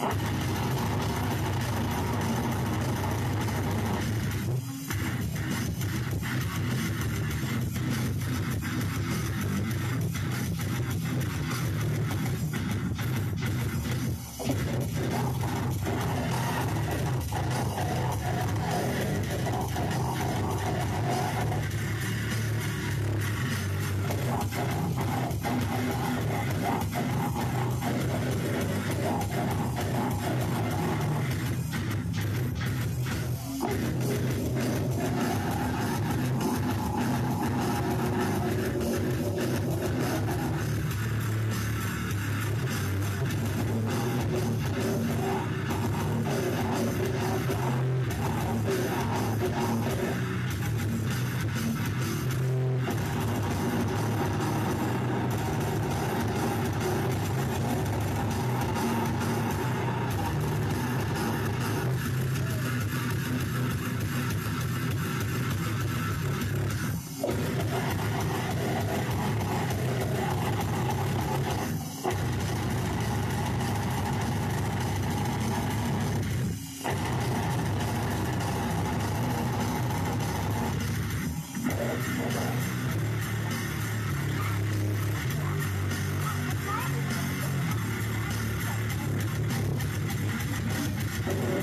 Yeah. Oh,